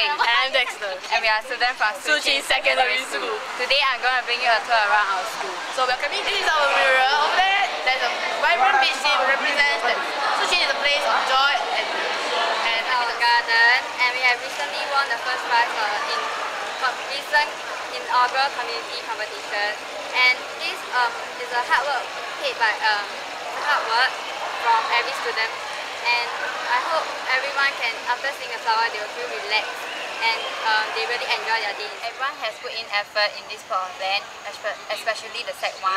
And I'm Dexter. And we are students from Shuqun Secondary School. Today I'm going to bring you a tour around our school. So welcoming, this is our mirror. Over there, there's a vibrant beach scene represents that Shuqun is a place of joy and, and Our garden, and we have recently won the first prize uh, in recent inaugural community competition. And this um, is a hard work paid by um, hard work from every student. And I hope everyone can, after seeing a flower, they will feel relaxed and um, they really enjoy their day. Everyone has put in effort in this plot of land, especially the Sec 1.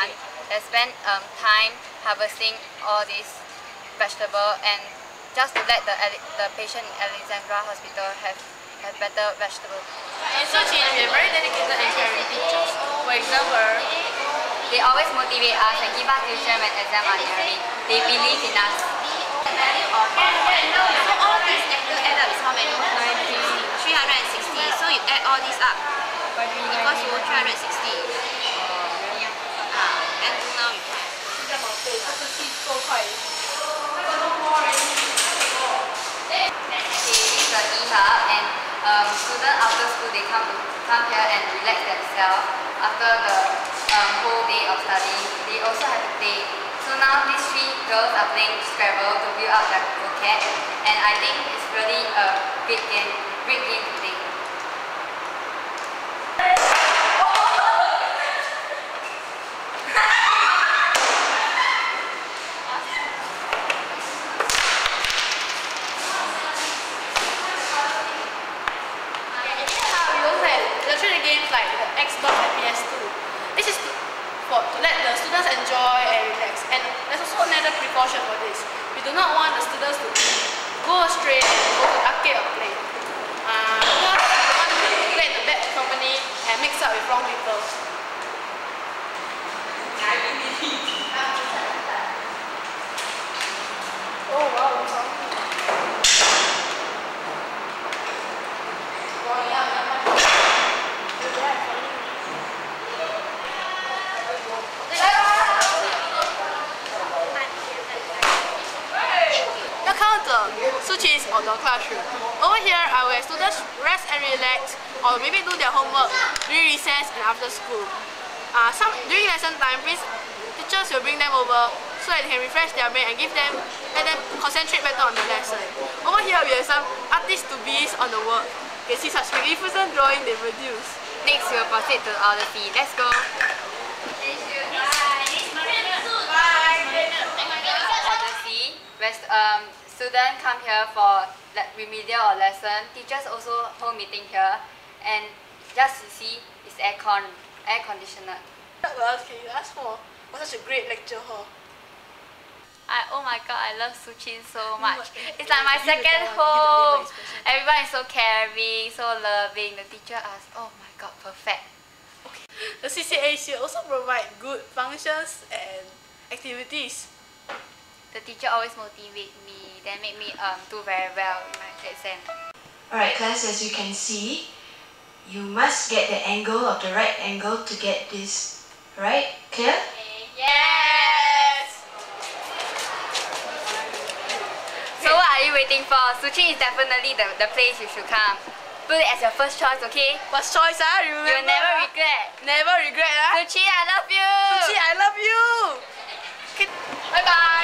They spent um, time harvesting all these vegetable and just to let the, the patient in Alexandra Hospital have, have better vegetables. in Shuqun, we have very dedicated and caring teachers. For example, They always motivate us and give us tuition when exam are nearing. They believe in us. So all these add up is how many? 360. So you add all these up equals to 360. And now you can. Okay, this is the and um, students after school they come come here and relax themselves after the whole day of study. They also have to play. So now these three girls are playing Scrabble to build up their vocab and I think it's really a great game, great game to play. games like Xbox and PS2. This is for, to let the students enjoy and relax. And there's also another precaution for this. We do not want the students to go astray and go to arcade or play. Uh, because we want to play in the bad company and mix up with wrong people. Oh wow. The counter, Suchi is on the classroom. Over here, will students rest and relax or maybe do their homework during recess and after school. Uh, some During lesson time, please, teachers will bring them over so that they can refresh their brain and give them, let them concentrate better on the lesson. Over here, we have some artists to bees on the work. You can see such magnificent drawing they produce. Next we'll proceed to the Odyssey. Let's go! Odyssey, where um, students come here for like, remedial or lesson. Teachers also hold meeting here, and just to see it's aircon, air conditioner. What else can you ask for? For such a great lecture hall. I, oh my god, I love Shuqun so much. much. It's like my Give second dog, give the home. Everyone is so caring, so loving. The teacher asks, oh my god, perfect. Okay. The CCA should also provide good functions and activities. The teacher always motivate me, then make me um do very well in my exam. Alright class, as you can see, you must get the angle of the right angle to get this, right? Clear? Yes! So what are you waiting for? Shuqun is definitely the, the place you should come. Put it as your first choice, okay? First choice, ah, you remember? You'll never regret. Never regret, ah. Shuqun, I love you! Shuqun, I love you! Bye bye!